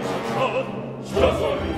ich schon, schon